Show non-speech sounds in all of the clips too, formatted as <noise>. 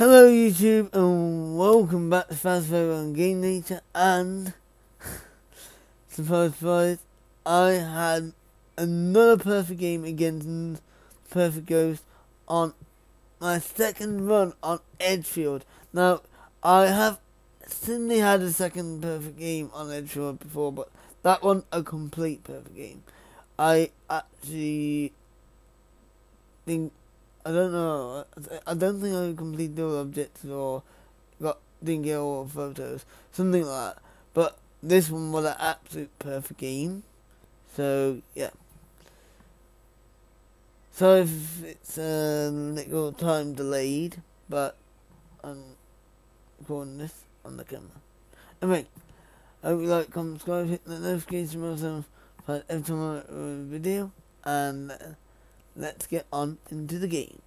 Hello YouTube and welcome back to Fast Forward on Gamer Nature and <laughs> surprise surprise I had another perfect game against Perfect Ghost on my second run on Edgefield. Now I have certainly had a second perfect game on Edgefield before but that one a complete perfect game. I actually think I don't know. I don't think I completed all objects or got didn't get all photos, something like that. But this one was an absolute perfect game. So yeah. So if it's a little time delayed, but I'm recording this on the camera. Anyway, I hope you like, comment, subscribe, hit the notification button for every time I a video, and uh, let's get on into the game.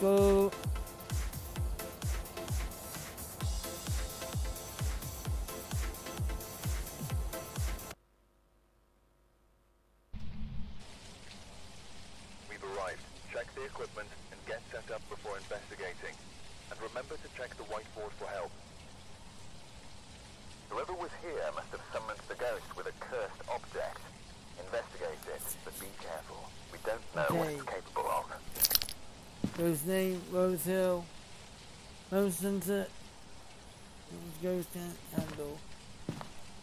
Go. Ghost name, Rose Hill. Rose Sunset. Ghost Candle.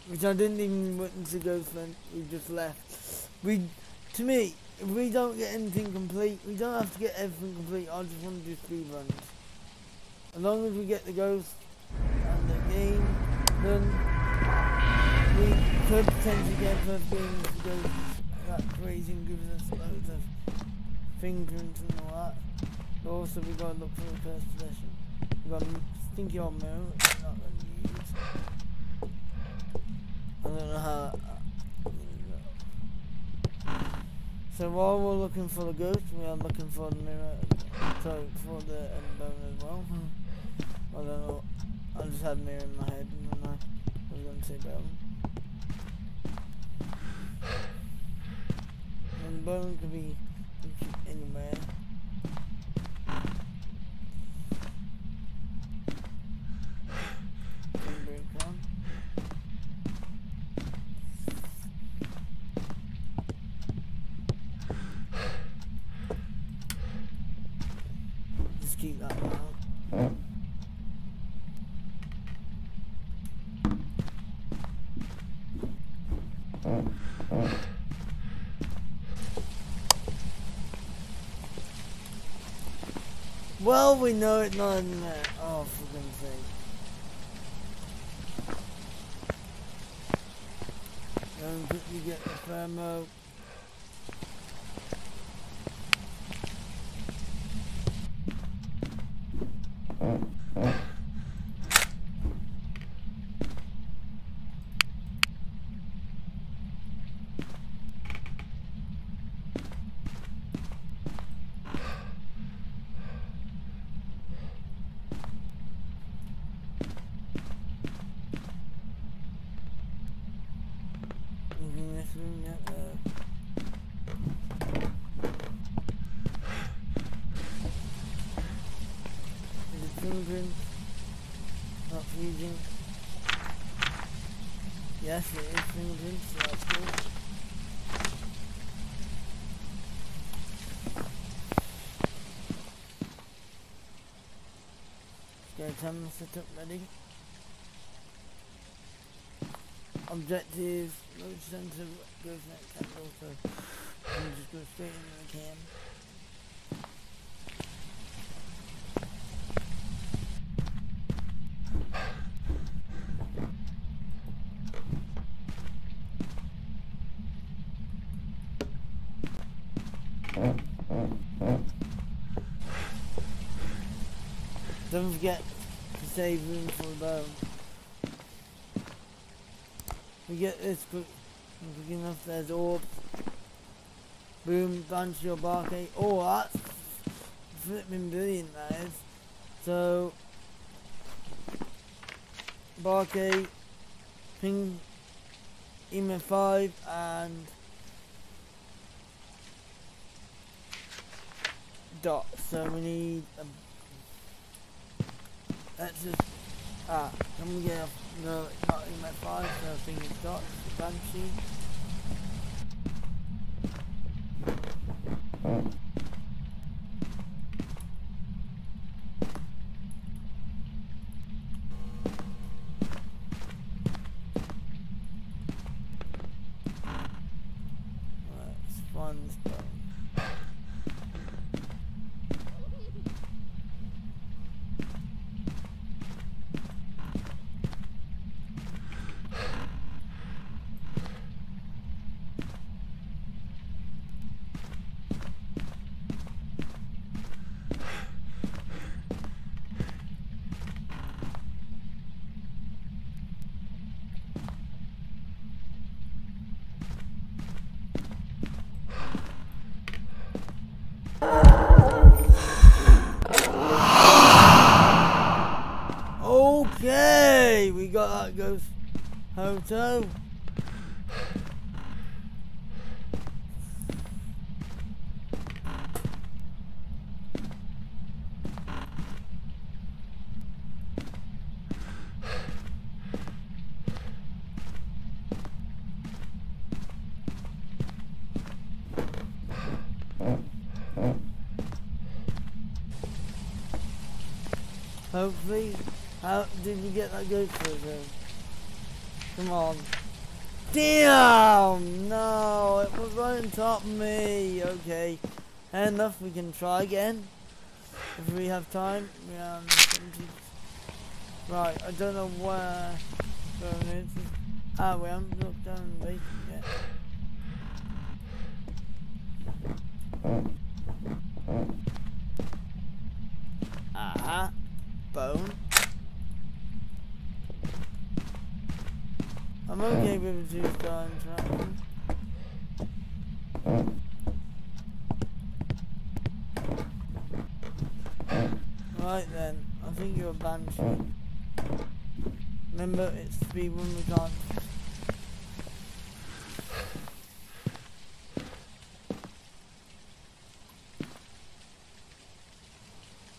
Which I didn't even witness a ghost when we just left. We, to me, if we don't get anything complete, we don't have to get everything complete. I just want to do speed runs. As long as we get the ghost and the game, then we could potentially get first game if the ghost is that crazy and gives us loads of fingerprints and all that. Also we gotta look for the first possession. We got a stinky old mirror, which we're not to use. I don't know how. So while we're looking for the ghost, we are looking for the mirror. So for the um, bone as well. I don't know. I just had mirror in my head, and then I was going to say bone. And bone could be anywhere. Break on. Just keep that one out. Well, we know it's not in there. Oh, for goodness sake. Don't quickly get the thermo. Anything in this room yet? Uh, it? Not using Yes, it is fingerprints, so that's good. Get a timer set up ready. Objective, load sensor goes that candle, so can just go straight into the cam. Don't forget to save room for the bow. We get this quick, quick enough. There's orbs. Boom, Banshee or Barkay. Eh? Oh, that's flipping brilliant, that is. So, Barkay, eh? Ping, EMF 5, and Dot. So we need a. Let's just. Ah, can we get a. No, not EMF 5, so I think it's Dot, Banshee. Let's find this button. Okay, that ghost hotel. Hopefully, how did you get that ghost photo? Come on. Damn! No, it was right on top of me. Okay, enough. We can try again if we have time. Right, I don't know where. Ah, we haven't looked down the basement yet. Ah, bone. I'm okay with two star interaction. Right then, I think you're a banshee. Remember, it's speed when we can't.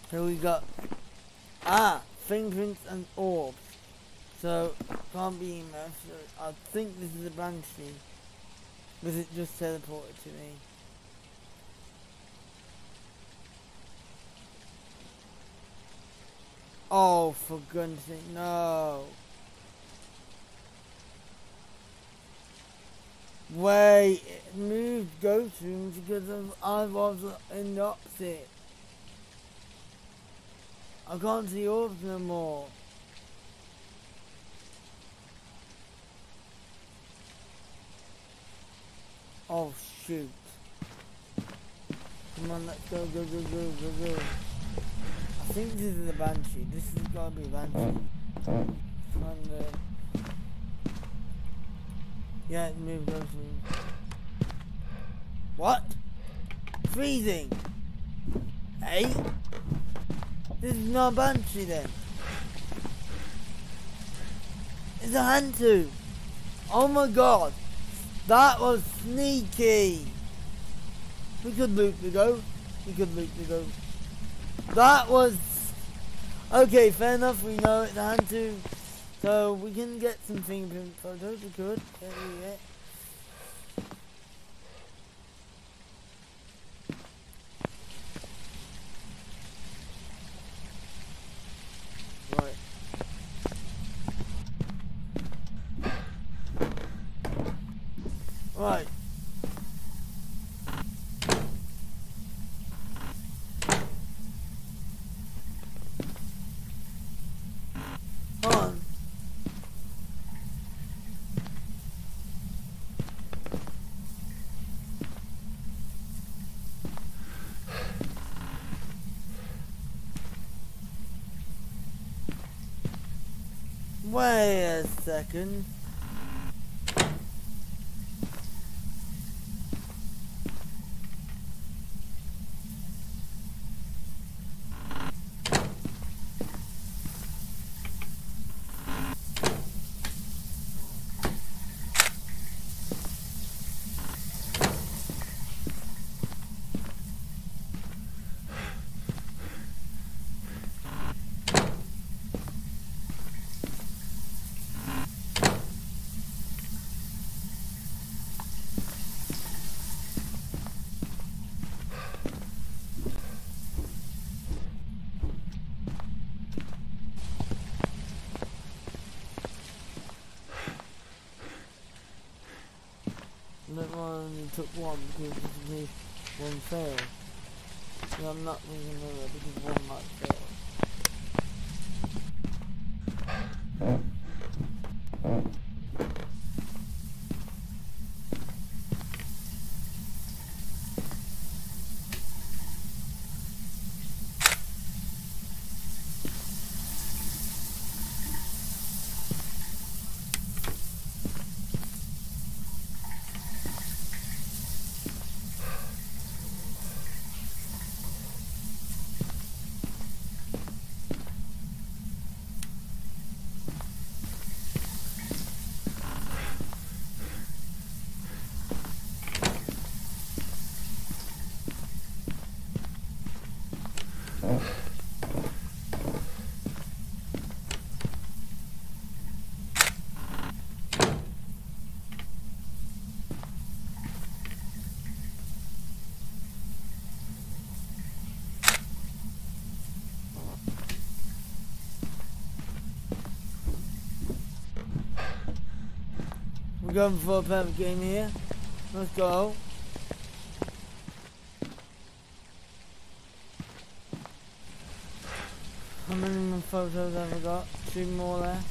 So we got ah fingerprints and orbs. So can't be EMF. So I think this is a banshee. Was it just teleported to me? Oh, for goodness sake, no. Wait, it moved ghost rooms because of I was in the opposite. I can't see orbs no more. Oh shoot. Come on, let's go, go, go, go, go, go. I think this is a banshee. This has got to be a banshee. And, uh, yeah, moved over. What? Freezing. Hey? This is not a banshee then. It's a Hantu. Oh my god. That was sneaky. We could loop the go. We could loop the go. That was okay. Fair enough. We know it's a Hantu, so we can get some fingerprint photos. We could. There we go. Right. Right. Hold on. Wait a second. Took one because case one failed. So I'm not thinking another because one might We're going for a perfect game here. Let's go. How many more photos have I got? Two more left.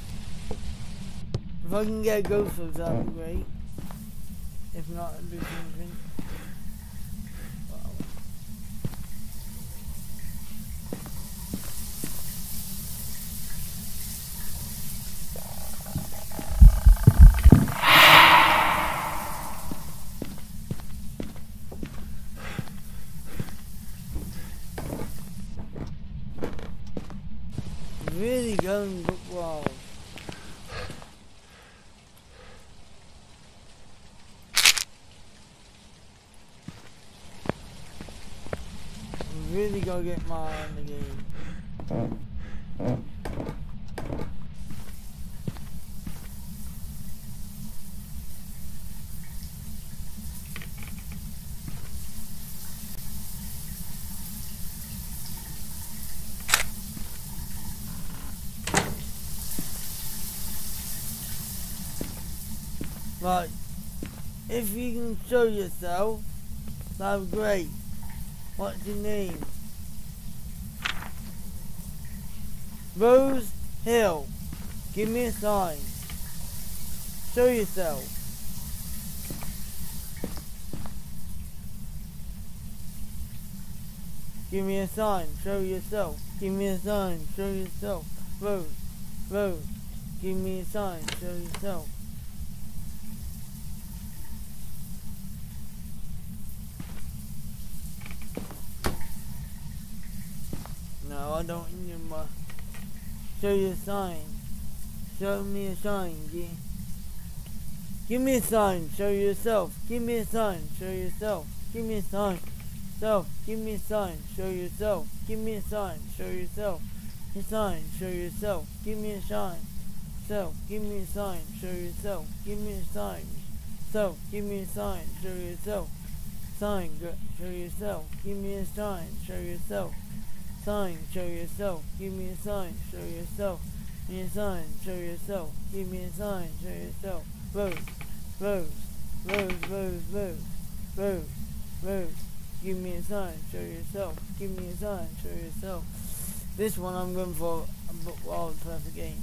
If I can get a ghost photos, that'd be great. If not, I'd do something. Really going wild. Really gotta get my on the game. Right. If you can show yourself, that'd great. What's your name? Rose Hill. Give me a sign. Show yourself. Give me a sign. Show yourself. Give me a sign. Show yourself. Rose. Rose. Give me a sign. Show yourself. No, I don't need my. Show you a sign. Show me a sign, G. Give me a sign. Show yourself. Give me a sign. Show yourself. Give me a sign. Self. Give me a sign. Show yourself. Give me a sign. Show yourself. A sign. Show yourself. Give me a sign. Self. Give me a sign. Show yourself. Give me a sign. Self. Give me a sign. Show yourself. Sign. Show yourself. Give me a sign. Show yourself sign, show yourself, give me a sign, show yourself, give me a sign, show yourself, give me a sign, show yourself, rose, rose, rose, rose, rose, rose, rose, give me a sign, show yourself, give me a sign, show yourself. This one I'm going for a book wild perfect game.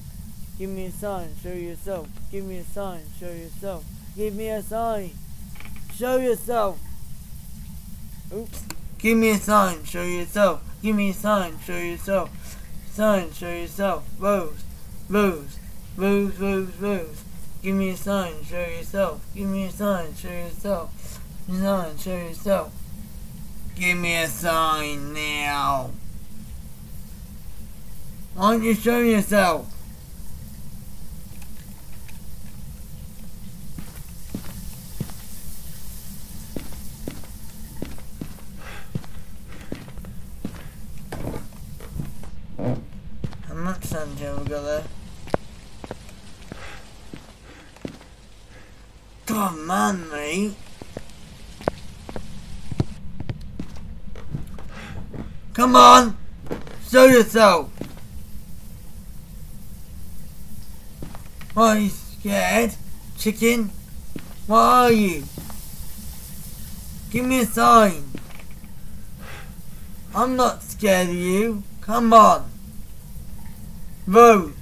Give me a sign, show yourself, give me a sign, show yourself, give me a sign, show yourself. Oops. Give me a sign, show yourself. Give me a sign, show yourself. Sign, show yourself. Rose, rose, rose, rose, rose. Give me a sign, show yourself. Give me a sign, show yourself. Sign, show yourself. Give me a sign now. Why don't you show yourself? There? Come on, mate. Come on! Show yourself! Why are you scared? Chicken? What are you? Give me a sign. I'm not scared of you. Come on. Rose.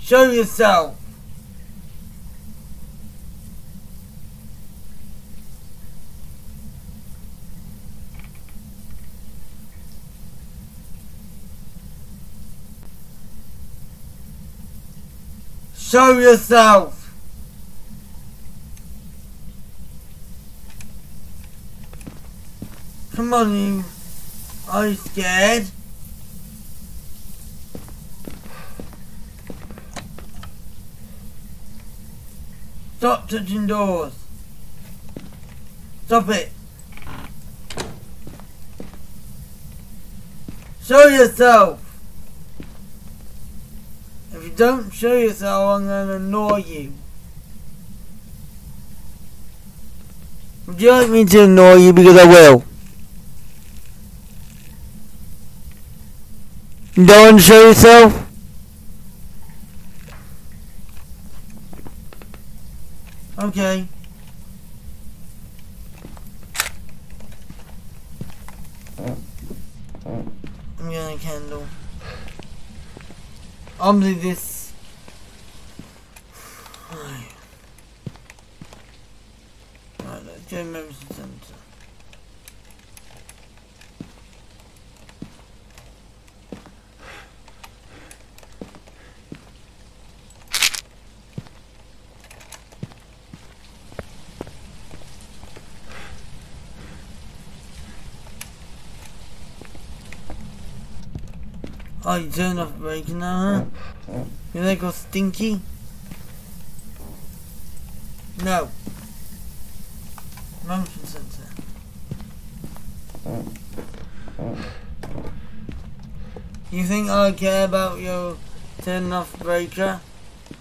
Show yourself. Show yourself! Come on, you. Are you scared? Stop touching doors. Stop it. Show yourself. If you don't show yourself, I'm going to annoy you. Would you like me to annoy you? Because I will. Don't show yourself? Okay. I'm getting a candle. Obviously this... <sighs> Right, let's go Oh, you turned off brake now, huh? You think go stinky? No. Motion sensor. You think I care about your turning off breaker?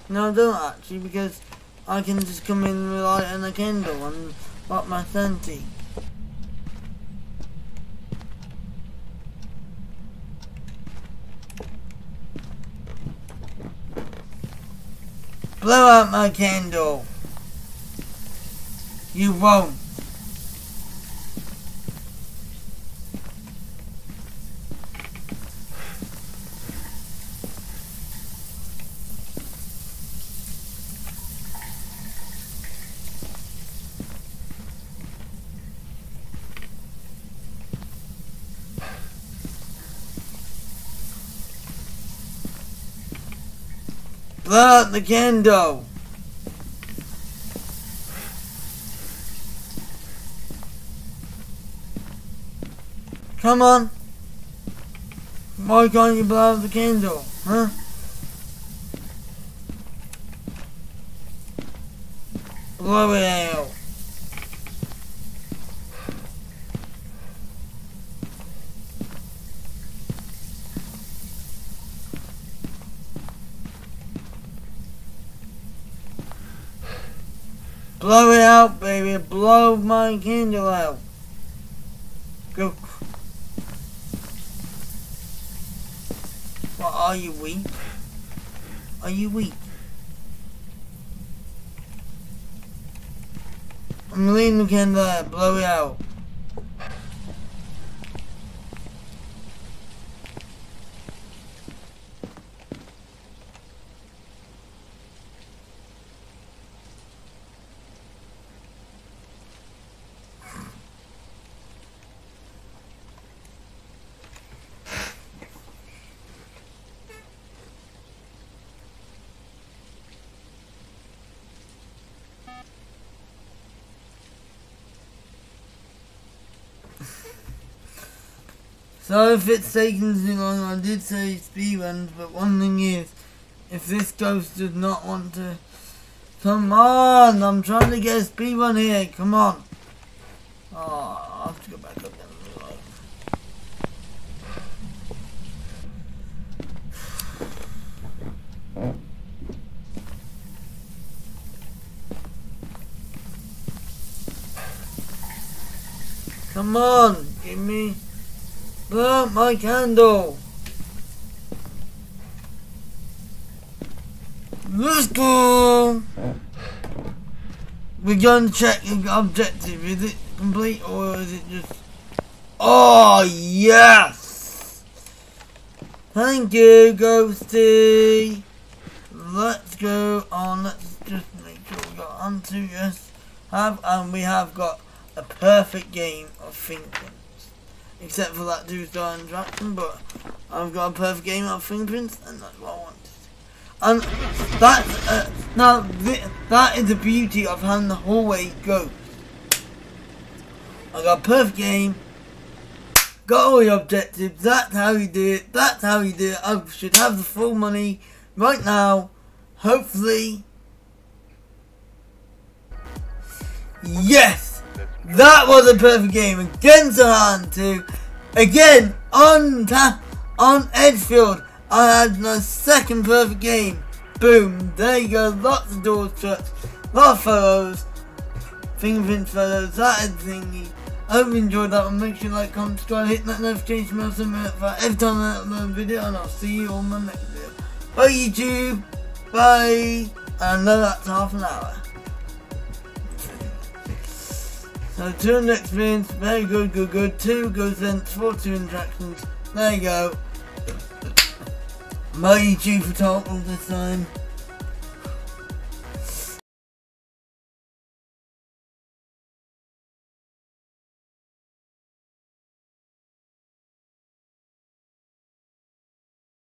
No, I don't actually, because I can just come in with light and a candle and light my Senti. Blow out my candle. You won't. Blow the candle. Come on. Why can't you blow the candle? Huh? Blow it out. Blow it out, baby. Blow my candle out. Go. What, are you weak? Are you weak? I'm leaving the candle out. Blow it out. So if it's taking too long, I did say speed runs, but one thing is, if this ghost does not want to, come on, I'm trying to get a speed run here, come on. Oh, I have to go back up there. <sighs> Come on, give me Blow my candle. Let's go. We're to check the objective. Is it complete or is it just... Oh, yes! Thank you, Ghosty! Let's go on, let's just make sure we got onto, yes. Have, and we have got a perfect game of fingerprints. Except for that two-star interaction, but I've got a perfect game of fingerprints, and that's what I wanted. And that's, uh, now, th that is the beauty of having the hallway go. I got a perfect game, got all the objectives, that's how you do it, that's how you do it, I should have the full money right now, hopefully. Yes! That was a perfect game against Sahan 2. Again, on ta on Edgefield, I had my second perfect game. Boom, there you go, lots of doors shut, lots of photos, fingerprint photos, that thingy. I hope you enjoyed that one. Make sure you like, comment, subscribe, hit that notification bell so notified every time I upload a video, and I'll see you on my next video. Bye YouTube, bye, and I know that's half an hour. So two next experience, very good, good, good. Two good sense, four two interactions. There you go. My YouTube for all this time.